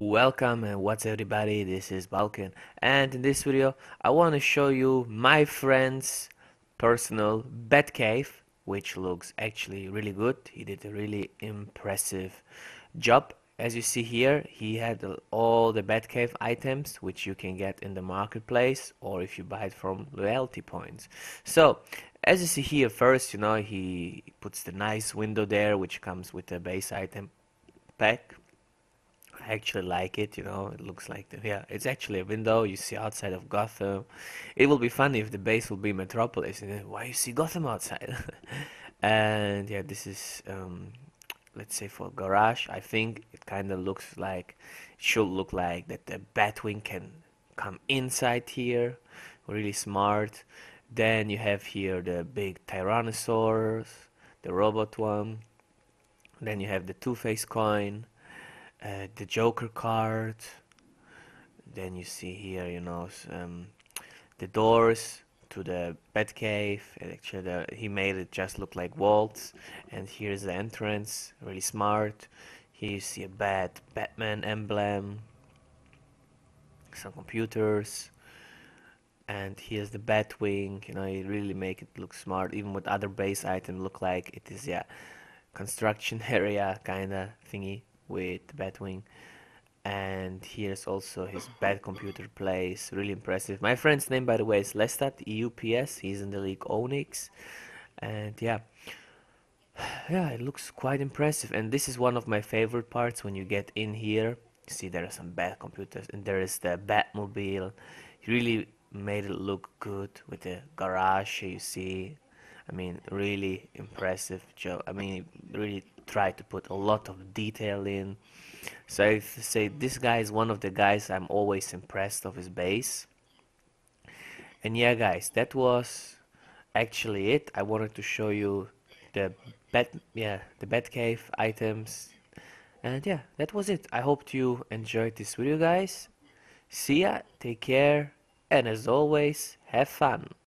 Welcome and what's everybody, this is Balkan and in this video I want to show you my friend's personal Batcave which looks actually really good. He did a really impressive job. As you see here, he had all the Batcave items which you can get in the marketplace or if you buy it from loyalty points. So, as you see here, first, you know, he puts the nice window there which comes with the base item pack. I actually like it, you know, it looks like, the, yeah, it's actually a window you see outside of Gotham. It will be funny if the base will be Metropolis, and why you see Gotham outside? and yeah, this is um, let's say for garage I think it kind of looks like should look like that the Batwing can come inside here really smart. Then you have here the big Tyrannosaurus the robot one. Then you have the Two-Face coin uh, the Joker card. Then you see here you know um, the doors to the Batcave. Actually, the, he made it just look like vaults. And here's the entrance, really smart. Here you see a bat, Batman emblem, some computers, and here's the Batwing. You know, you really make it look smart. Even with other base items, look like it is yeah, construction area kind of thingy with the Batwing and here's also his Batcomputer plays really impressive. My friend's name by the way is lestat eups he's in the league onyx. And yeah. Yeah it looks quite impressive. And this is one of my favorite parts when you get in here. See there are some Batcomputers. And there is the batmobile. He really made it look good with the garage you see. I mean really impressive job. I mean really tried to put a lot of detail in so I say this guy is one of the guys I'm always impressed of his base. And yeah guys, that was actually it. I wanted to show you the bed yeah, the Batcave items. And yeah, that was it. I hope you enjoyed this video guys. See ya, take care, and as always, have fun.